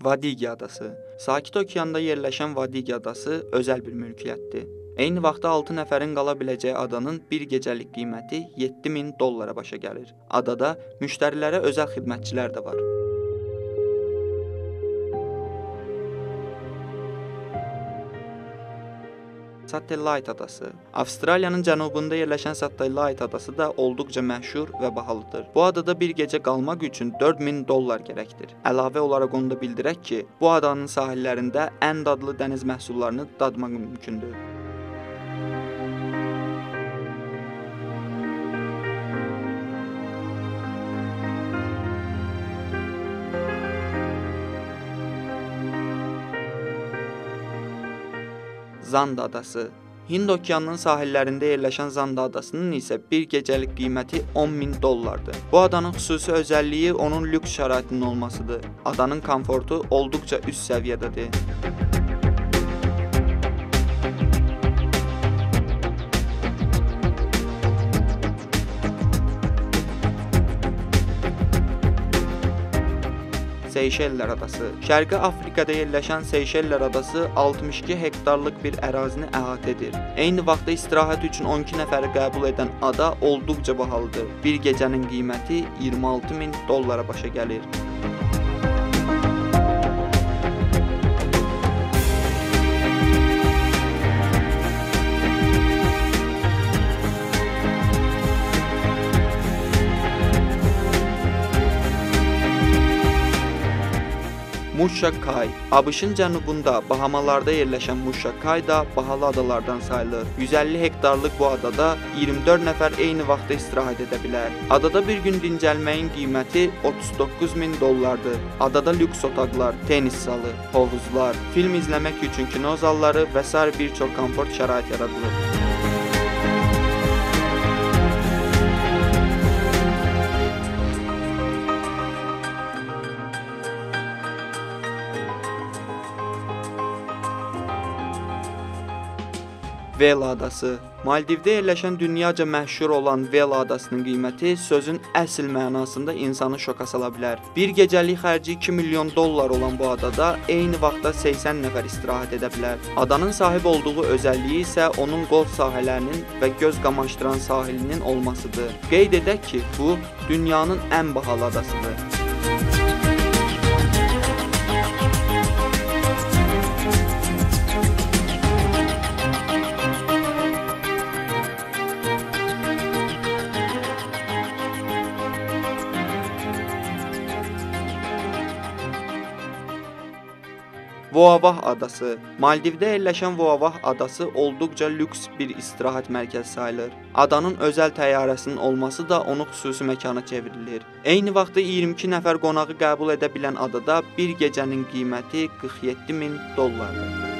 Vadigi adası. Sakit okeanda yerləşən Vadigi adası özəl bir mülkiyyətdir. Eyni vaxtda 6 nəfərin qala biləcəyi adanın bir gecəlik qiyməti 7000 dollara başa gəlir. Adada müştərilərə özəl xidmətçilər də var. Satellite adası. Avstraliyanın cənubunda yerləşən Satellite adası da olduqca məşhur və bahalıdır. Bu adada bir gecə qalmaq üçün 4000 dollar gərəkdir. Əlavə olaraq onu da bildirək ki, bu adanın sahillərində ən dadlı dəniz məhsullarını dadmaq mümkündür. Zanda adası. Hind okeanının sahillərində yerləşən Zanda adasının isə bir gecəlik qiyməti 10 min dollardır. Bu adanın xüsusi özəlliyi onun lüks şəraitinin olmasıdır. Adanın komfortu olduqca üst səviyyədədir. Seyşellər adası. Şərqi Afrikada yerləşən Seyşellər adası 62 hektarlıq bir ərazini əhatə edir. Eyni vaxtda istirahət üçün 12 nəfəri qəbul edən ada olduqca bahalıdır. Bir gecənin qiyməti 26 min dollara başa gəlir. Musha Kay. ABŞ-ın cənubunda, Bahamalarda yerləşən Musha Kay da bahalı adalardan sayılır. 150 hektarlıq bu adada 24 nəfər eyni vaxtda istirahət edə bilər. Adada bir gün dincəlməyin qiyməti 39 min dollardır. Adada lüks otaqlar, tenis zalı, hovuzlar, film izləmək üçün kino zalları və sair bir çox komfort şərait yaradılıb. Vela adası. Maldivdə yerləşən dünyaca məşhur olan Vela adasının qiyməti sözün əsl mənasında insanı şoka sala bilər. Bir gecəlik xərci 2 milyon dollar olan bu adada eyni vaxtda 80 nəfər istirahət edə bilər. Adanın sahib olduğu özəlliyi isə onun qolf sahələrinin və göz qamaşdıran sahilinin olmasıdır. Qeyd edək ki, bu dünyanın ən bahalı adasıdır. Voavah adası. Maldivdə yerləşən Voavah adası olduqca lüks bir istirahət mərkəzi sayılır. Adanın özəl təyyarəsinin olması da onu xüsusi məkana çevrilir. Eyni vaxtda 22 nəfər qonağı qəbul edə bilən adada bir gecənin qiyməti 47 min dollardır.